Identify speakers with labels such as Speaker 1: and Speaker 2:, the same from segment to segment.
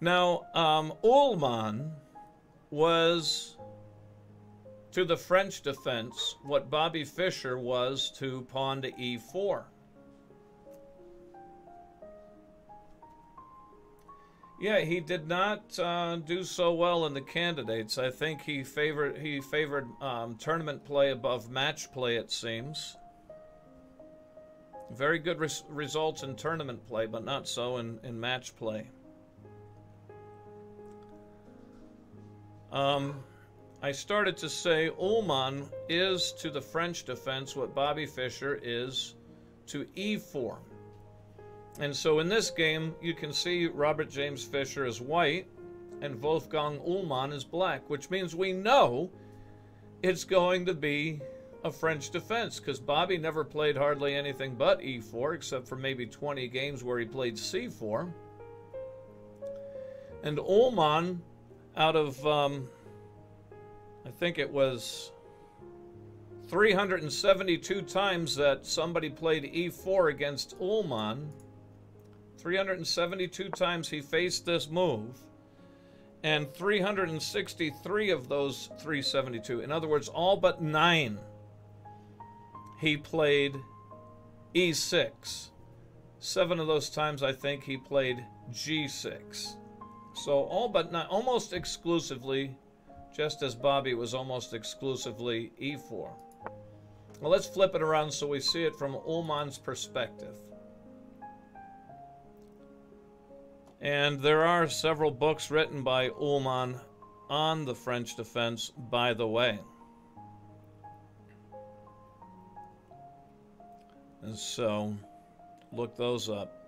Speaker 1: Now, um, Uhlmann was to the French defense what Bobby Fischer was to pawn to e4. Yeah, he did not uh, do so well in the candidates. I think he favored he favored um, tournament play above match play. It seems. Very good res results in tournament play, but not so in, in match play. Um, I started to say Uhlmann is to the French defense what Bobby Fischer is to e4. And so in this game, you can see Robert James Fischer is white and Wolfgang Uhlmann is black, which means we know it's going to be a French defense because Bobby never played hardly anything but e4 except for maybe 20 games where he played c4. And Uhlmann, out of, um, I think it was 372 times that somebody played e4 against Uhlmann, 372 times he faced this move, and 363 of those 372, in other words, all but nine, he played e6. Seven of those times, I think, he played g6. So all but not, almost exclusively, just as Bobby was almost exclusively e4. Well, let's flip it around so we see it from Uhlmann's perspective. And there are several books written by Uhlmann on the French defense, by the way. And so, look those up.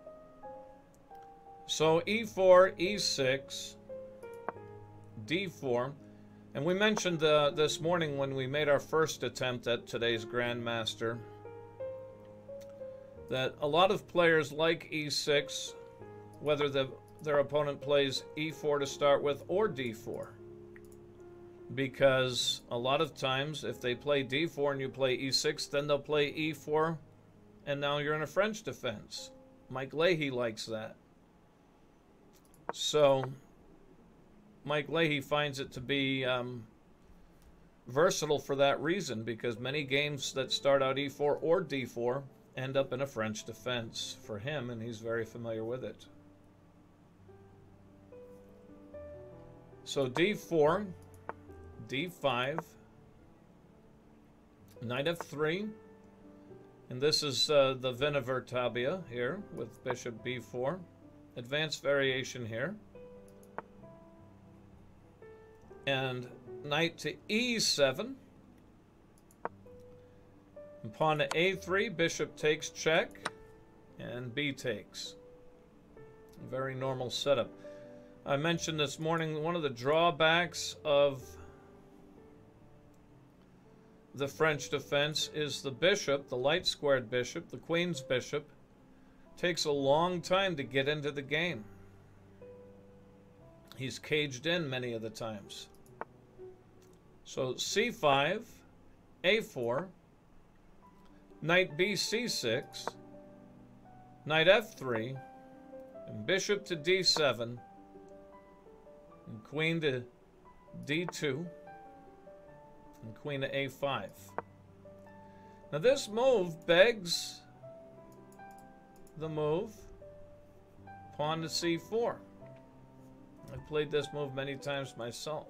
Speaker 1: So e4, e6, d4. And we mentioned uh, this morning when we made our first attempt at today's Grandmaster that a lot of players like e6 whether the, their opponent plays e4 to start with or d4. Because a lot of times, if they play d4 and you play e6, then they'll play e4, and now you're in a French defense. Mike Leahy likes that. So, Mike Leahy finds it to be um, versatile for that reason, because many games that start out e4 or d4 end up in a French defense for him, and he's very familiar with it. So d4, d5, knight f3, and this is uh, the Winawer Tabia here with bishop b4. Advanced variation here. And knight to e7. And pawn to a3, bishop takes check, and b takes. Very normal setup. I mentioned this morning one of the drawbacks of the French defense is the bishop, the light squared bishop, the queen's bishop, takes a long time to get into the game. He's caged in many of the times. So c5, a4, knight b c6, knight f3, and bishop to d7, and queen to d2, and queen to a5. Now this move begs the move pawn to c4. I've played this move many times myself.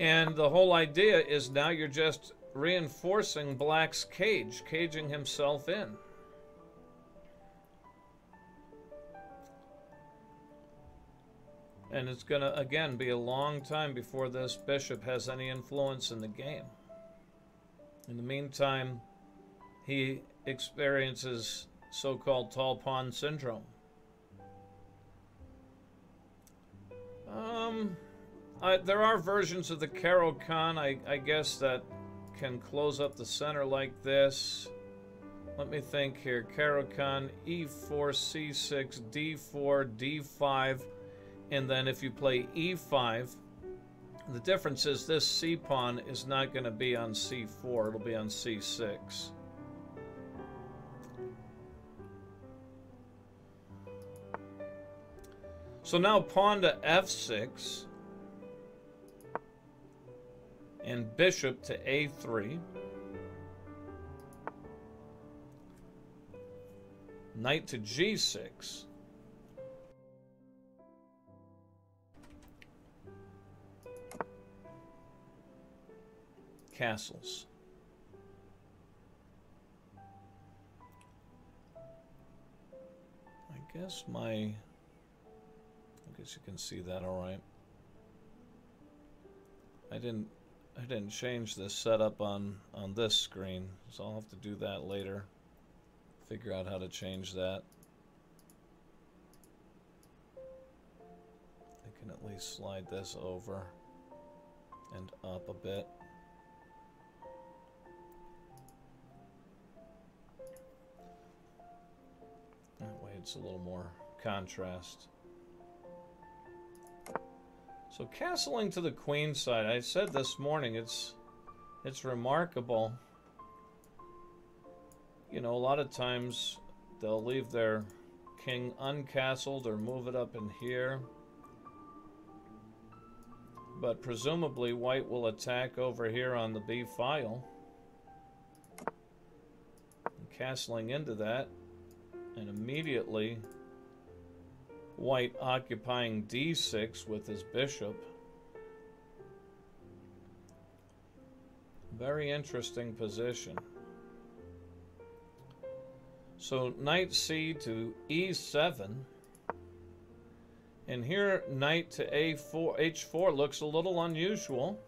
Speaker 1: And the whole idea is now you're just reinforcing black's cage, caging himself in. And it's going to, again, be a long time before this bishop has any influence in the game. In the meantime, he experiences so-called tall pawn syndrome. Um, I, there are versions of the Caro-Kann, I, I guess, that can close up the center like this. Let me think here. Caro-Kann, e4, c6, d4, d5. And then if you play e5, the difference is this c pawn is not going to be on c4, it'll be on c6. So now pawn to f6 and bishop to a3. Knight to g6. Castles. I guess my... Guess you can see that all right. I didn't I didn't change this setup on on this screen, so I'll have to do that later. Figure out how to change that. I can at least slide this over and up a bit. That way it's a little more contrast. So castling to the queen side, I said this morning, it's it's remarkable. You know, a lot of times they'll leave their king uncastled or move it up in here. But presumably white will attack over here on the b file. castling into that. And immediately white occupying d6 with his bishop. Very interesting position. So knight c to e7. And here knight to a4 h4 looks a little unusual.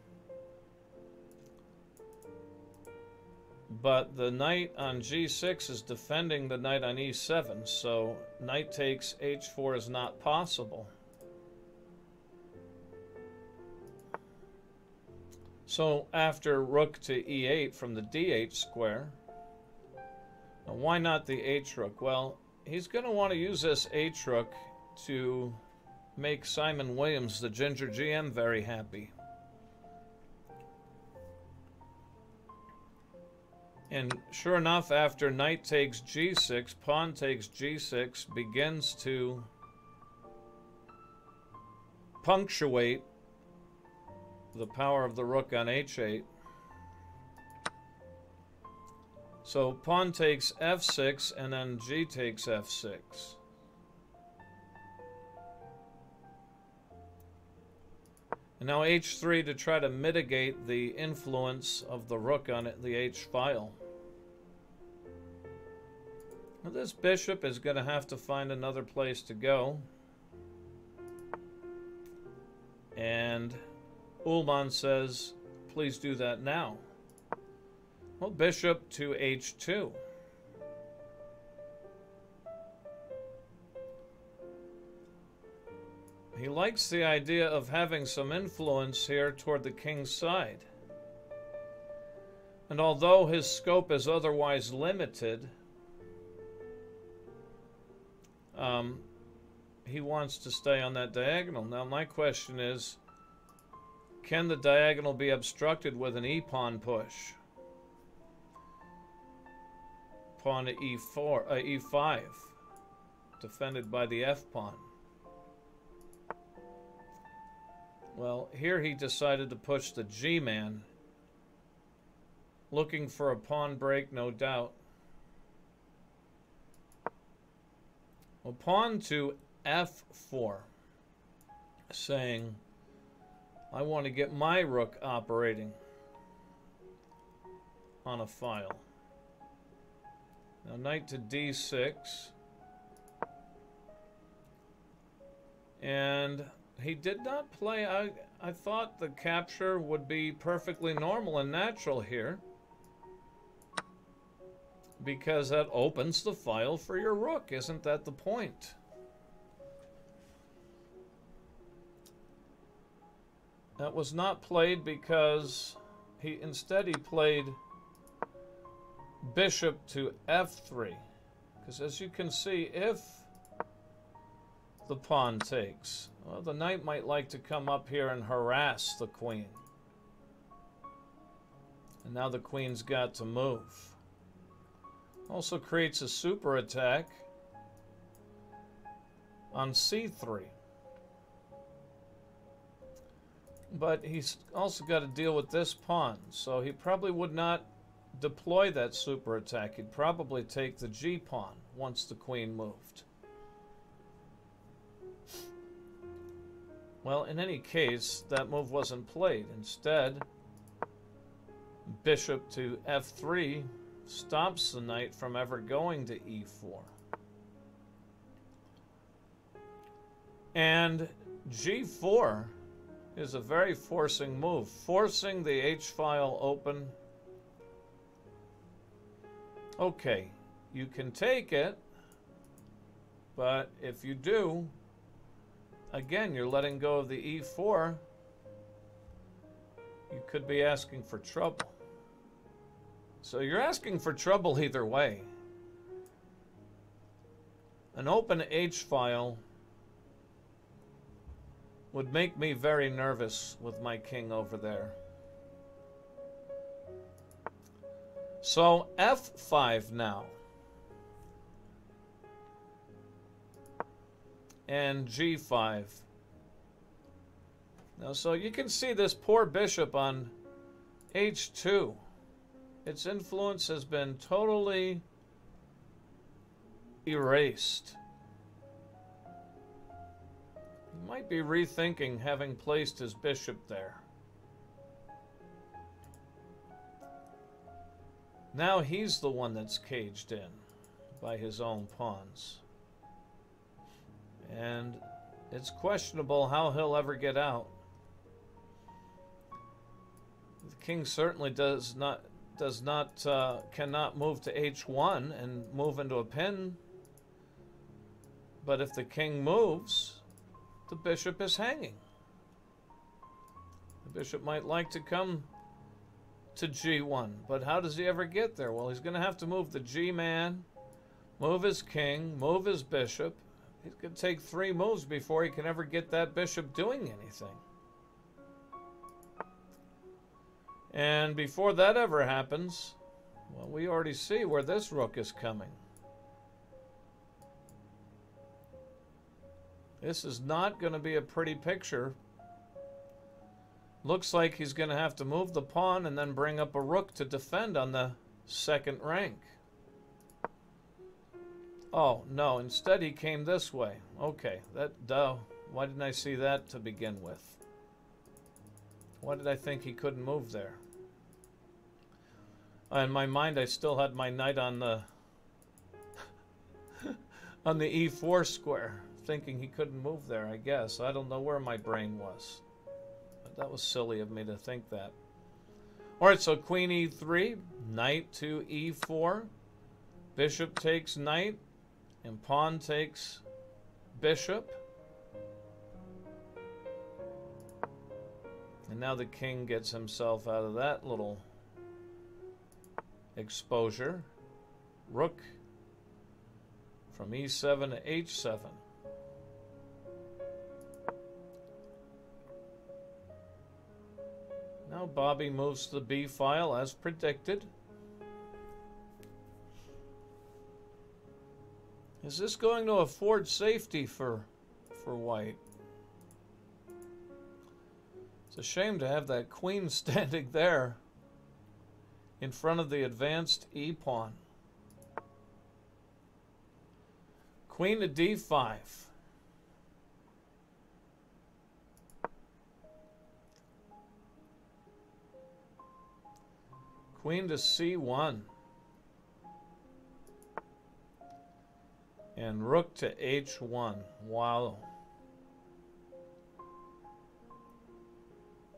Speaker 1: But the knight on g6 is defending the knight on e7, so knight takes h4 is not possible. So after rook to e8 from the d8 square, why not the h rook? Well, he's going to want to use this h rook to make Simon Williams, the Ginger GM, very happy. And sure enough, after knight takes g6, pawn takes g6, begins to punctuate the power of the rook on h8. So pawn takes f6, and then g takes f6. Now h3 to try to mitigate the influence of the rook on the h file. Now this bishop is going to have to find another place to go. And Uhlmann says, please do that now. Well, bishop to h2. Likes the idea of having some influence here toward the king's side. And although his scope is otherwise limited, um, he wants to stay on that diagonal. Now my question is, can the diagonal be obstructed with an e-pawn push? Pawn to e4, uh, e5, defended by the f-pawn. Well, here he decided to push the G-man. Looking for a pawn break, no doubt. Well, pawn to f4. Saying, I want to get my rook operating on a file. Now knight to d6. And he did not play. I, I thought the capture would be perfectly normal and natural here. Because that opens the file for your rook. Isn't that the point? That was not played because he instead he played bishop to f3. Because as you can see, if the pawn takes, well, the knight might like to come up here and harass the queen. And now the queen's got to move. Also creates a super attack on c3. But he's also got to deal with this pawn, so he probably would not deploy that super attack. He'd probably take the g pawn once the queen moved. Well, in any case, that move wasn't played. Instead, bishop to f3 stops the knight from ever going to e4. And g4 is a very forcing move, forcing the h-file open. Okay, you can take it, but if you do, again, you're letting go of the e4. You could be asking for trouble. So you're asking for trouble either way. An open h-file would make me very nervous with my king over there. So f5 now. And g5. Now, so you can see this poor bishop on h2. Its influence has been totally erased. He might be rethinking having placed his bishop there. Now he's the one that's caged in by his own pawns. And it's questionable how he'll ever get out. The king certainly does not does not uh, cannot move to h1 and move into a pin. But if the king moves, the bishop is hanging. The bishop might like to come to g1, but how does he ever get there? Well, he's going to have to move the g-man, move his king, move his bishop. He's going to take three moves before he can ever get that bishop doing anything. And before that ever happens, well, we already see where this rook is coming. This is not going to be a pretty picture. Looks like he's going to have to move the pawn and then bring up a rook to defend on the second rank. Oh, no, instead he came this way. Okay, that, duh. Why didn't I see that to begin with? Why did I think he couldn't move there? Uh, in my mind, I still had my knight on the on the e4 square thinking he couldn't move there, I guess. I don't know where my brain was. But that was silly of me to think that. Alright, so queen e3, knight to e4, bishop takes knight, and pawn takes bishop. And now the king gets himself out of that little exposure. Rook from e7 to h7. Now Bobby moves the B file as predicted. Is this going to afford safety for for white? It's a shame to have that queen standing there in front of the advanced E pawn. Queen to D5. Queen to c1. And rook to h1. Wow.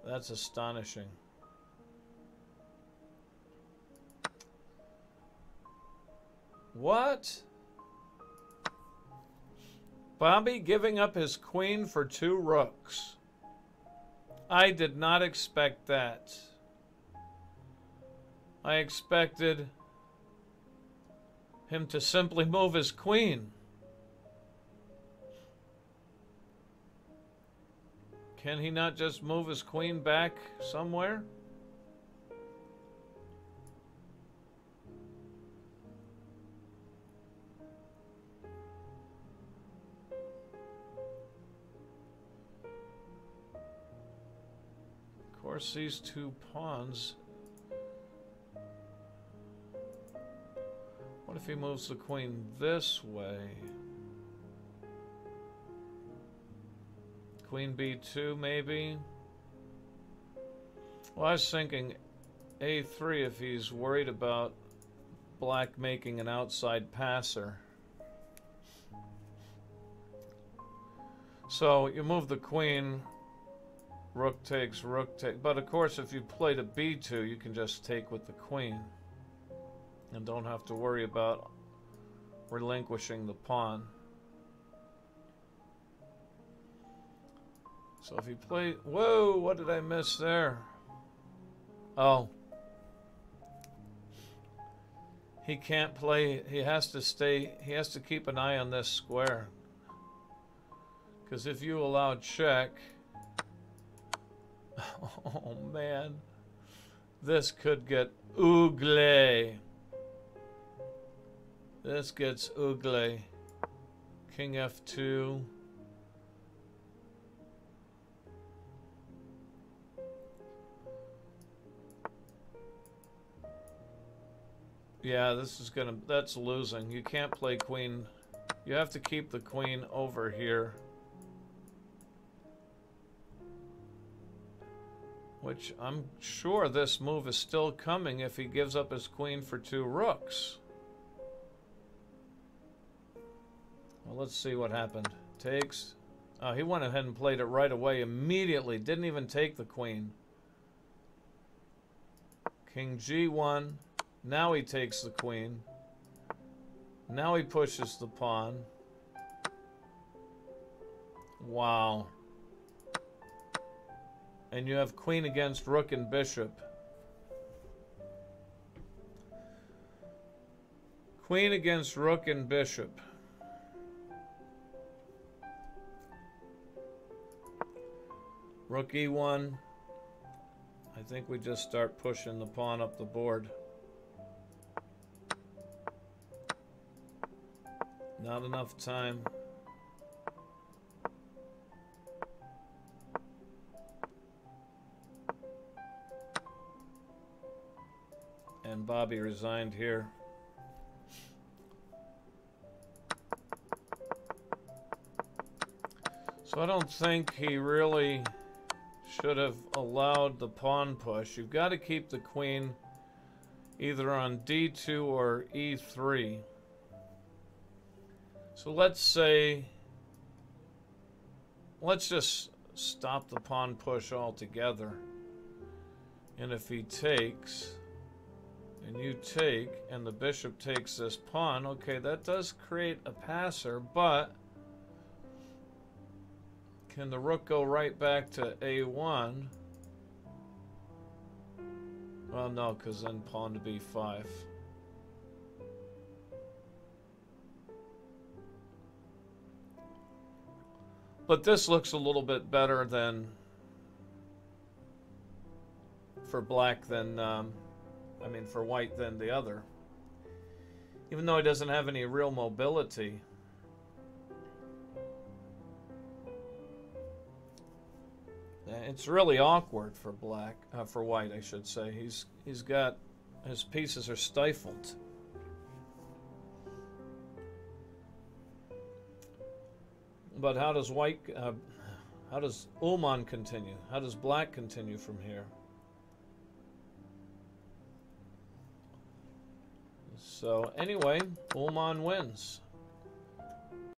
Speaker 1: That's astonishing. What? Bobby giving up his queen for two rooks. I did not expect that. I expected him to simply move his queen. Can he not just move his queen back somewhere? Of course, these two pawns. If he moves the queen this way? Queen b2, maybe? Well, I was thinking a3 if he's worried about black making an outside passer. So you move the queen, rook takes, rook takes. But of course, if you played a b2, you can just take with the queen. And don't have to worry about relinquishing the pawn. So if you play... Whoa, what did I miss there? Oh. He can't play... He has to stay... He has to keep an eye on this square. Because if you allow check... Oh, man. This could get ugly. This gets ugly. King F2. Yeah, this is gonna, that's losing. You can't play queen. You have to keep the queen over here. Which I'm sure this move is still coming if he gives up his queen for two rooks. Well, let's see what happened. Takes. Oh, he went ahead and played it right away immediately. Didn't even take the queen. King G1. Now he takes the queen. Now he pushes the pawn. Wow. And you have queen against rook and bishop. Queen against rook and bishop. Rook e1. I think we just start pushing the pawn up the board. Not enough time. And Bobby resigned here. So I don't think he really should have allowed the pawn push. You've got to keep the queen either on d2 or e3. So let's say, let's just stop the pawn push altogether. And if he takes, and you take, and the bishop takes this pawn, okay, that does create a passer, but can the rook go right back to a1? Well, no, because then pawn to b5. But this looks a little bit better than for black than, um, I mean, for white than the other. Even though he doesn't have any real mobility. It's really awkward for black, uh, for white, I should say. He's he's got his pieces are stifled. But how does white, uh, how does Uhlmann continue? How does black continue from here? So anyway, Uhlmann wins.